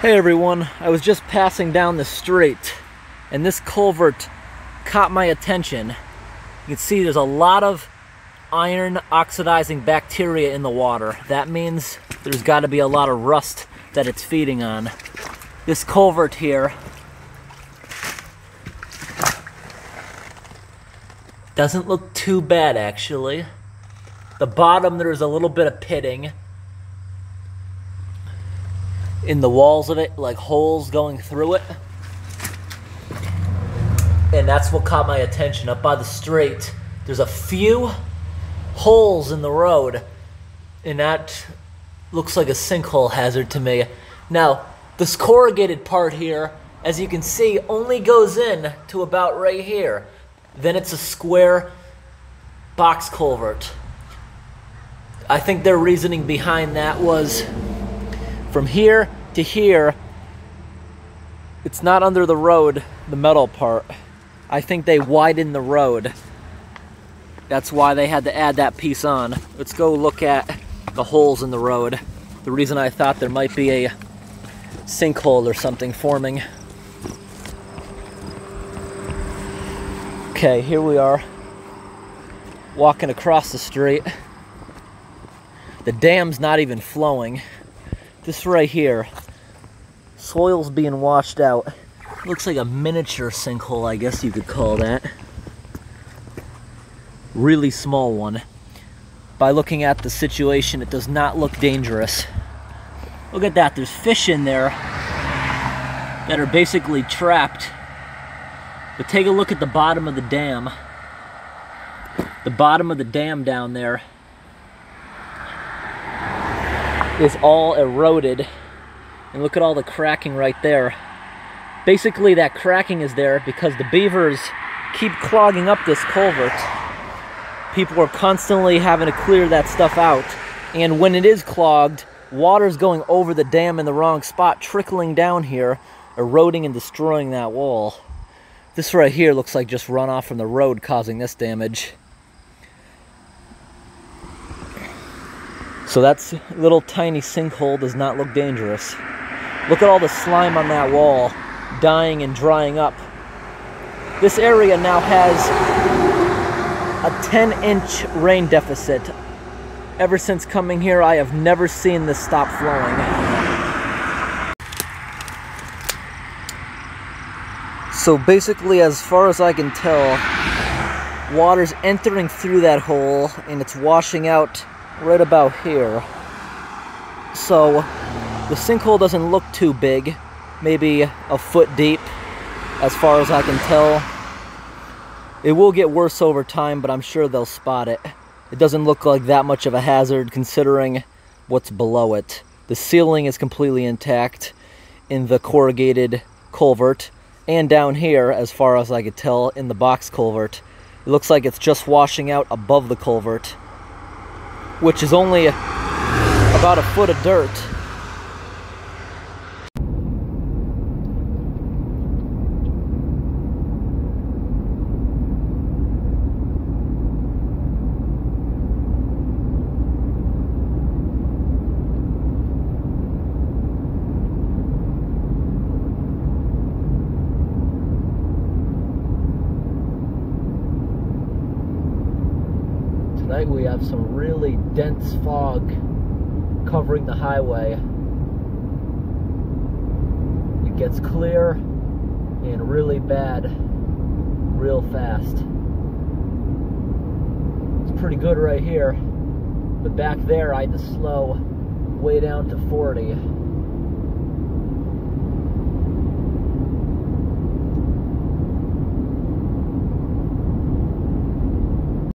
Hey everyone, I was just passing down the street and this culvert caught my attention. You can see there's a lot of iron oxidizing bacteria in the water. That means there's got to be a lot of rust that it's feeding on. This culvert here doesn't look too bad actually. The bottom there's a little bit of pitting in the walls of it, like holes going through it. And that's what caught my attention. Up by the street, there's a few holes in the road, and that looks like a sinkhole hazard to me. Now, this corrugated part here, as you can see, only goes in to about right here. Then it's a square box culvert. I think their reasoning behind that was from here to here, it's not under the road, the metal part. I think they widened the road. That's why they had to add that piece on. Let's go look at the holes in the road. The reason I thought there might be a sinkhole or something forming. Okay, here we are, walking across the street. The dam's not even flowing. This right here, soil's being washed out. Looks like a miniature sinkhole, I guess you could call that. Really small one. By looking at the situation, it does not look dangerous. Look at that, there's fish in there that are basically trapped. But take a look at the bottom of the dam. The bottom of the dam down there is all eroded. And look at all the cracking right there. Basically, that cracking is there because the beavers keep clogging up this culvert. People are constantly having to clear that stuff out. And when it is clogged, water's going over the dam in the wrong spot, trickling down here, eroding and destroying that wall. This right here looks like just runoff from the road causing this damage. So that little tiny sinkhole does not look dangerous. Look at all the slime on that wall, dying and drying up. This area now has a 10 inch rain deficit. Ever since coming here, I have never seen this stop flowing. So basically, as far as I can tell, water's entering through that hole and it's washing out right about here. So the sinkhole doesn't look too big, maybe a foot deep as far as I can tell. It will get worse over time, but I'm sure they'll spot it. It doesn't look like that much of a hazard considering what's below it. The ceiling is completely intact in the corrugated culvert and down here, as far as I could tell, in the box culvert. It looks like it's just washing out above the culvert which is only about a foot of dirt. Tonight we have some really dense fog covering the highway. It gets clear and really bad real fast. It's pretty good right here, but back there I had to slow way down to 40.